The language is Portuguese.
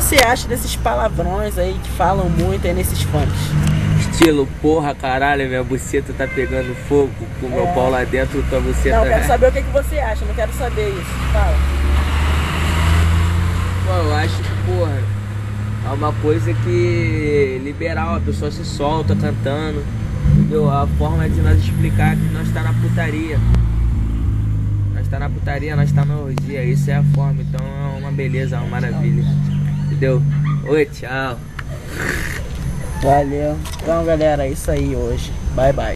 você acha desses palavrões aí que falam muito aí nesses funks? Estilo, porra, caralho, minha buceta tá pegando fogo com o meu É. pau lá dentro, tua buceta. Não, eu quero saber o que, que você acha, não quero saber isso. Fala. Pô, eu acho que, porra, é uma coisa que liberal, a pessoa se solta cantando. Entendeu? A forma de nós explicar que nós tá na putaria. Nós tá na putaria, nós tá na orgia. Isso é a forma, então é uma beleza, é uma maravilha. Entendeu? Oi, tchau. Valeu. Então, galera, é isso aí hoje. Bye, bye.